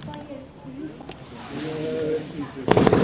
Thank euh, you.